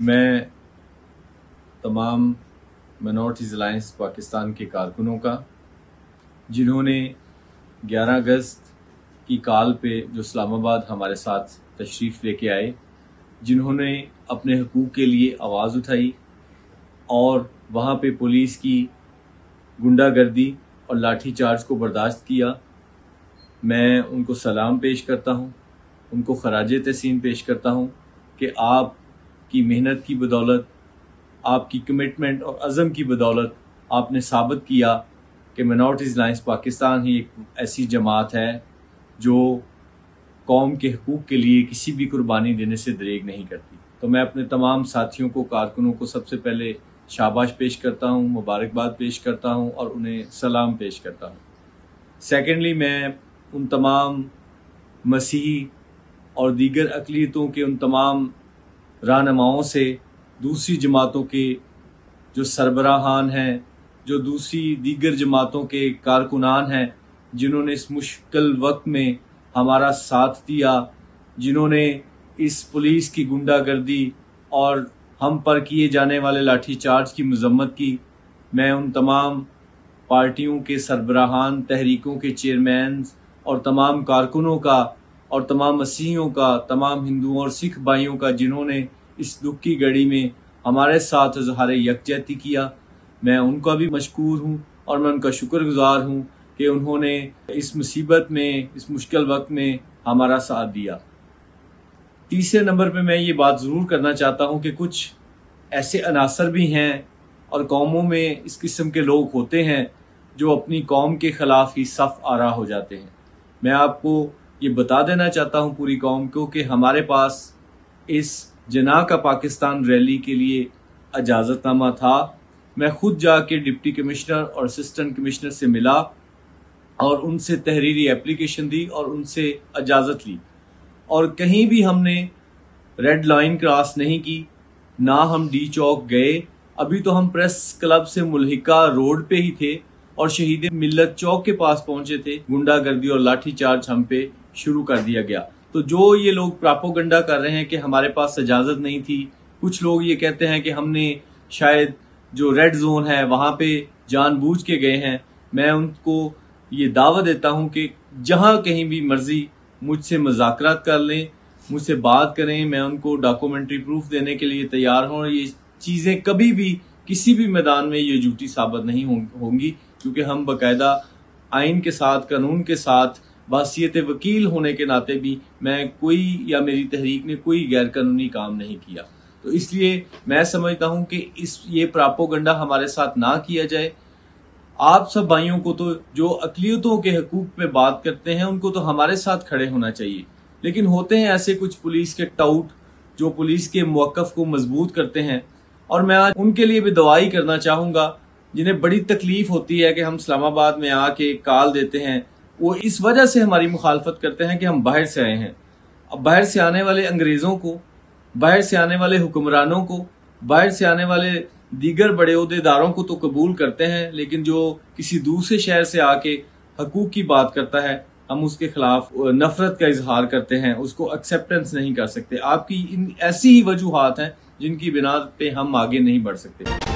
मैं तमाम मनोरिटीज़ अलाइंस पाकिस्तान के कारकुनों का, जिन्होंने 11 अगस्त की काल पे जो इस्लामाबाद हमारे साथ तशरीफ़ लेके आए, जिन्होंने अपने हकूक़ के लिए आवाज़ उठाई और वहाँ पे पुलिस की गुंडागर्दी और लाठी चार्ज को बर्दाश्त किया। मैं उनको सलाम पेश करता हूँ, उनको खराज तहसीन पेश करता हूँ कि आप की मेहनत की बदौलत, आपकी कमिटमेंट और अज़म की बदौलत आपने साबित किया कि मिनॉरिटीज़ लाइन्स पाकिस्तान ही एक ऐसी जमात है जो कौम के हकूक़ के लिए किसी भी कुर्बानी देने से दरेग नहीं करती। तो मैं अपने तमाम साथियों को, कारकुनों को सबसे पहले शाबाश पेश करता हूँ, मुबारकबाद पेश करता हूँ और उन्हें सलाम पेश करता हूँ। सेकेंडली मैं उन तमाम मसीही और दीगर अकलीतों के उन तमाम रहनुमाओं से दूसरी जमातों के जो सरबराहान हैं, जो दूसरी दीगर जमातों के कारकुनान हैं, जिन्होंने इस मुश्किल वक्त में हमारा साथ दिया, जिन्होंने इस पुलिस की गुंडागर्दी और हम पर किए जाने वाले लाठी चार्ज की मजम्मत की। मैं उन तमाम पार्टियों के सरबराहान, तहरीकों के चेयरमैन और तमाम कारकुनों का और तमाम मसीहियों का, तमाम हिंदुओं और सिख भाइयों का, जिन्होंने इस दुख की घड़ी में हमारे साथ इजहार यकजहती किया, मैं उनका भी मशकूर हूँ और मैं उनका शुक्रगुजार हूँ कि उन्होंने इस मुसीबत में, इस मुश्किल वक्त में हमारा साथ दिया। तीसरे नंबर पे मैं ये बात ज़रूर करना चाहता हूँ कि कुछ ऐसे अनासर भी हैं और कौमों में इस किस्म के लोग होते हैं जो अपनी कौम के ख़िलाफ़ ही सफ़ आरा हो जाते हैं। मैं आपको ये बता देना चाहता हूँ पूरी कौम को कि हमारे पास इस जना का पाकिस्तान रैली के लिए इजाज़तनामा था। मैं खुद जाके डिप्टी कमिश्नर और असिस्टेंट कमिश्नर से मिला और उनसे तहरीरी एप्लीकेशन दी और उनसे इजाज़त ली। और कहीं भी हमने रेड लाइन क्रॉस नहीं की, ना हम डी चौक गए। अभी तो हम प्रेस क्लब से मुलहिका रोड पे ही थे और शहीद मिल्लत चौक के पास पहुँचे थे। गुंडागर्दी और लाठीचार्ज हम पे शुरू कर दिया गया। तो जो ये लोग प्रापोगंडा कर रहे हैं कि हमारे पास इजाज़त नहीं थी, कुछ लोग ये कहते हैं कि हमने शायद जो रेड जोन है, वहाँ पे जानबूझ के गए हैं। मैं उनको ये दावा देता हूँ कि जहाँ कहीं भी मर्ज़ी मुझसे मजाकरात कर लें, मुझसे बात करें, मैं उनको डॉक्यूमेंट्री प्रूफ देने के लिए तैयार हूँ। ये चीज़ें कभी भी किसी भी मैदान में ये झूठी साबित नहीं होंगी, क्योंकि हम बाकायदा आइन के साथ, कानून के साथ बासीत वकील होने के नाते भी मैं कोई या मेरी तहरीक ने कोई गैर कानूनी काम नहीं किया। तो इसलिए मैं समझता हूँ कि इस, ये प्रापोगंडा हमारे साथ ना किया जाए। आप सब भाइयों को तो जो अकलीतों के हकूक पे बात करते हैं, उनको तो हमारे साथ खड़े होना चाहिए। लेकिन होते हैं ऐसे कुछ पुलिस के टाउट, जो पुलिस के मौकफ को मज़बूत करते हैं। और मैं आज उनके लिए भी दवाई करना चाहूँगा, जिन्हें बड़ी तकलीफ़ होती है कि हम इस्लामाबाद में आके काल देते हैं। वो इस वजह से हमारी मुखालफत करते हैं कि हम बाहर से आए हैं। अब बाहर से आने वाले अंग्रेज़ों को, बाहर से आने वाले हुक्मरानों को, बाहर से आने वाले दीगर बड़े अहदेदारों को तो कबूल करते हैं, लेकिन जो किसी दूसरे शहर से आके हकूक की बात करता है, हम उसके खिलाफ नफरत का इजहार करते हैं, उसको एक्सेप्टेंस नहीं कर सकते। आपकी इन ऐसी ही वजूहत हैं जिनकी बिना पे हम आगे नहीं बढ़ सकते।